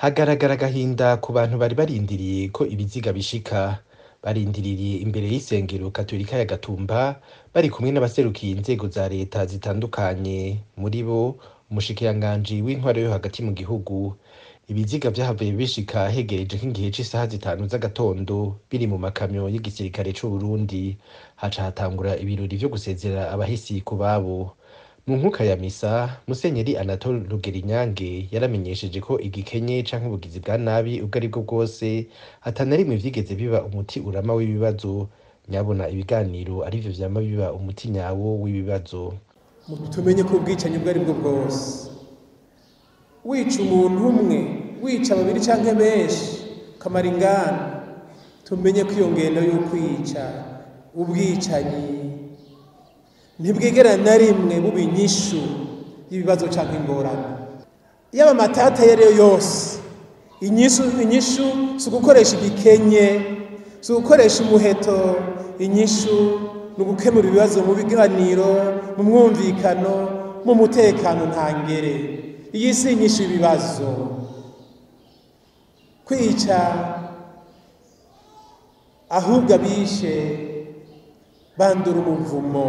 hagaragara agahinda ku bantu bari barindiriye ko ibiziga bishika. Barindiriye imbere y'isengero katolika ya gatumba bari kumwe n'abaserukiye inzego za leta zitandukanye. Muri bo umushikiranganji w'intwaro yo hagati mu gihugu. Ibiziga vyahavuye bishika hegereje nk'igihe c'isaha zitanu z'agatondo biri mu makamyo y'igisirikare c'uburundi. Haca hatangura ibirori vyo gusezera abahisi ku babo. Mu nkuka ya misa musenyeri anatole rugerinyange yaramenyesheje ko igikenye canke ubugizi bwa nabi ubwo ari bwo bwose atana rimwe biba umuti urama w'ibibazo. Nyabona ibiganiro arivyo vyama biba umuti nyawo w'ibibazo. Tumenye ko ubwicanyi ubwo ari bwo bwose. Wica umuntu umwe wica babiri canke benshi kamara ingana. Tumenye ko iyo ngendo yo kwica ubwicanyi ntibwigera na rimwe buba inyishu y'ibibazo canke ingorane. Yaba amatata ayo ariyo yose. Inyishu inyishu si ugukoresha igikenye si ugukoresha umuheto. Inyishu ni ugukemura ibibazo mu biganiro mu mwumvikano mu mutekano ntangere iyi si inyishu y'ibibazo. Kwica ahubwo abishe bandura umuvumo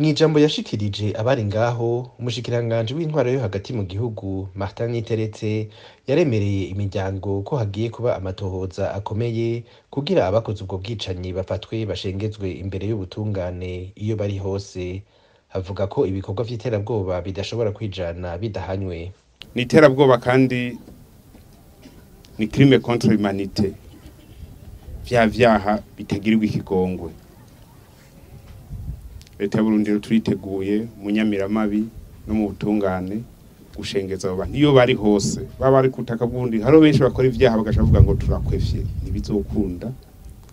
mw'ijambo yashikirije abari ngaho umushikiranganji w'intwaro yo hagati mu gihugu martin niteretse yaremereye imiryango ko hagiye kuba amatohoza akomeye kugira abakoze ubwo bwicanyi bafatwe bashengezwe imbere y'ubutungane iyo bari hose. Avuga ko ibikorwa vy'iterabwoba bidashobora kwijana bidahanywe. Ni iterabwoba kandi ni crime contre humanité vya vyaha bitagirirwa ikigongwe. Leta ya Burundi rero turiteguye mu nyamiramabi no mu butungane gushengeza abo bantu. Iyo bari hose baba bari ku butaka bw'ubundi hariho benshi bakora ivyaha bagaca bavuga ngo turakwevye ntibizokunda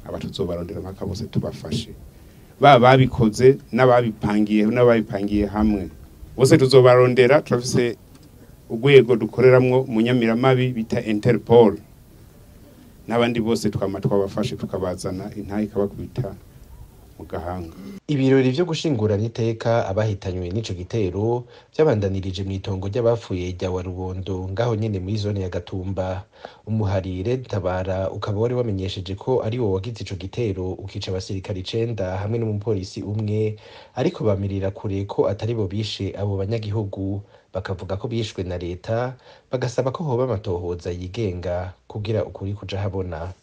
aba tuzobarondera mpaka bose tubafashe. Baba babikoze n'ababipangiye n'ababipangiye hamwe. Bose tuzobarondera turafise urwego dukoreramwo mu nyamiramabi bita Interpol. N'abandi bose twama twabafashe tukabazana intahe ikabakubita mu gahanga. Ibirori vyo gushingurana iteka abahitanywe n'ico gitero vyabandanirije mw'itongo ry'abapfuye rya warubondo ngaho nyene muri zone ya gatumba. Umuharire tabara ukaba wari wamenyesheje ko ari wo wagize ico gitero ukica abasirikare icenda hamwe n'umupolisi umwe ariko bamirira kure ko atari bo bishe abo banyagihugu. Bakavuga ko bishwe na leta bagasaba ko hoba amatohoza yigenga kugira ukuri kuja habona